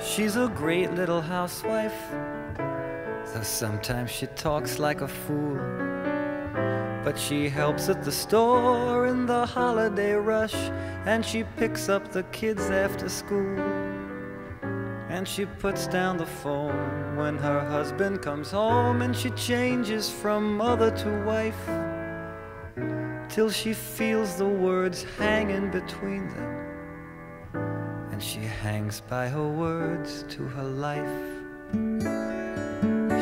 She's a great little housewife, though sometimes she talks like a fool. But she helps at the store in the holiday rush, and she picks up the kids after school. And she puts down the phone when her husband comes home, and she changes from mother to wife till she feels the words hanging between them. And she hangs by her words to her life.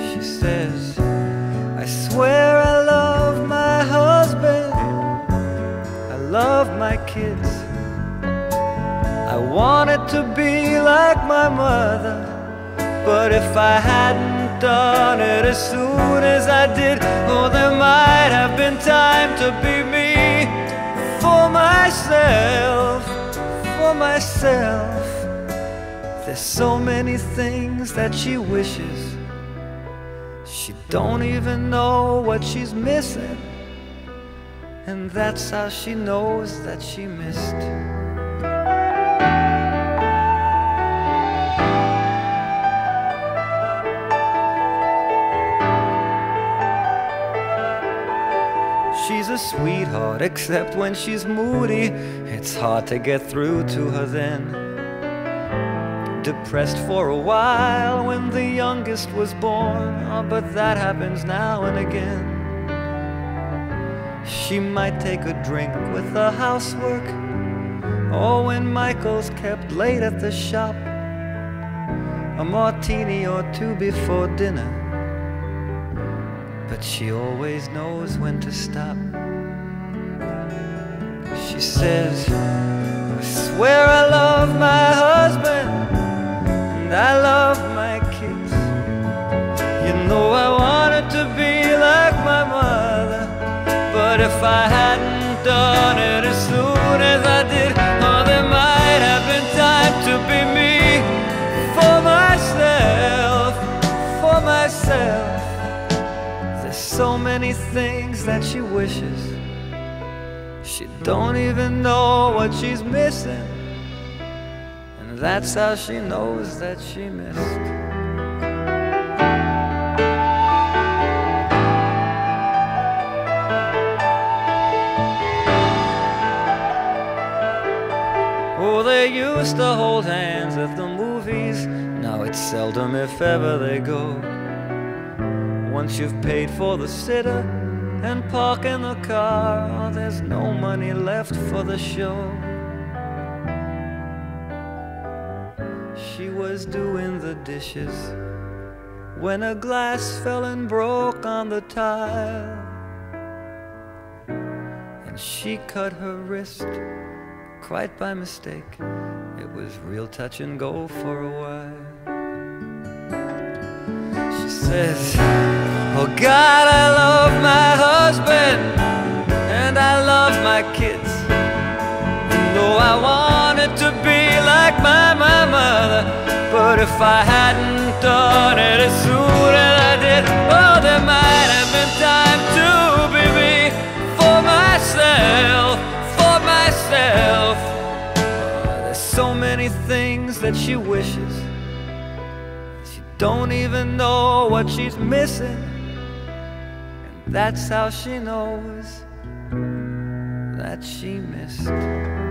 She says, I swear I love my husband, I love my kids. I wanted to be like my mother, but if I hadn't done it as soon as I did, oh, there might have been time to be me for myself, for myself. There's so many things that she wishes. She don't even know what she's missing. And that's how she knows that she missed. Sweetheart, except when she's moody. It's hard to get through to her then. Depressed for a while when the youngest was born, oh, but that happens now and again. She might take a drink with the housework, or when Michael's kept late at the shop, a martini or two before dinner but she always knows when to stop. She says, I swear I love my husband and I love my kids. You know I wanted to be like my mother, but if I hadn't done it as soon as I did, oh, there might have been time to be me for myself, for myself. There's so many things that she wishes. She don't even know what she's missing. And that's how she knows that she missed. Oh, they used to hold hands at the movies. Now it's seldom, if ever, they go. Once you've paid for the sitter and parking the car, there's no money left for the show. She was doing the dishes when a glass fell and broke on the tile. And she cut her wrist quite by mistake. It was real touch and go for a while. She says, Oh God, but if I hadn't done it as soon as I did, oh, there might have been time to be me for myself, for myself. Oh, there's so many things that she wishes. She don't even know what she's missing. And that's how she knows that she missed.